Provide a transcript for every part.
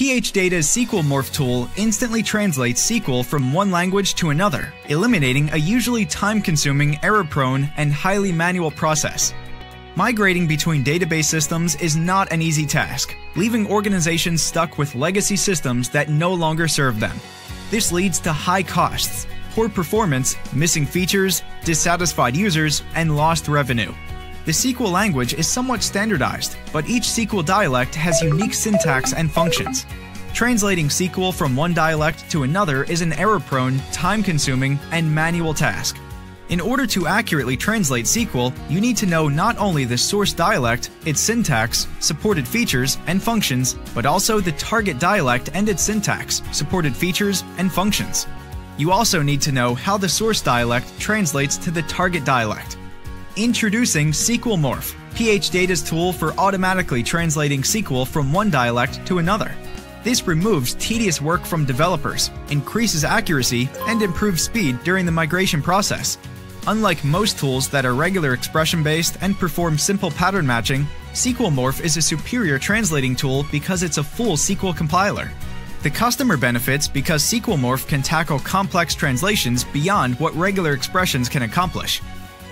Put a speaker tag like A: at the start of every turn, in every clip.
A: phData's SQL Morph tool instantly translates SQL from one language to another, eliminating a usually time consuming, error prone, and highly manual process. Migrating between database systems is not an easy task, leaving organizations stuck with legacy systems that no longer serve them. This leads to high costs, poor performance, missing features, dissatisfied users, and lost revenue. The SQL language is somewhat standardized, but each SQL dialect has unique syntax and functions. Translating SQL from one dialect to another is an error prone, time consuming, and manual task. In order to accurately translate SQL, you need to know not only the source dialect, its syntax, supported features, and functions, but also the target dialect and its syntax, supported features, and functions. You also need to know how the source dialect translates to the target dialect. Introducing SQL Morph, phData's tool for automatically translating SQL from one dialect to another. This removes tedious work from developers, increases accuracy, and improves speed during the migration process. Unlike most tools that are regular expression based and perform simple pattern matching, SQL Morph is a superior translating tool because it's a full SQL compiler. The customer benefits because SQL Morph can tackle complex translations beyond what regular expressions can accomplish.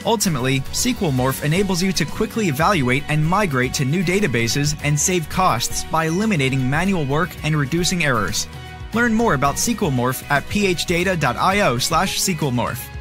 A: Ultimately, SQL Morph enables you to quickly evaluate and migrate to new databases and save costs by eliminating manual work and reducing errors. Learn more about SQL Morph at phdata.io/sqlmorph.